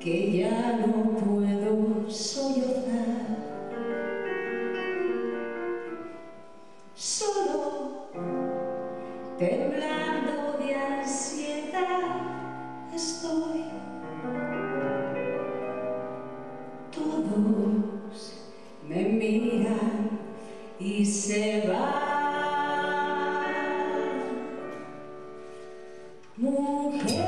que ya no puedo sollozar. Solo, temblando de ansiedad, estoy. Todos me miran y se van. Mujer.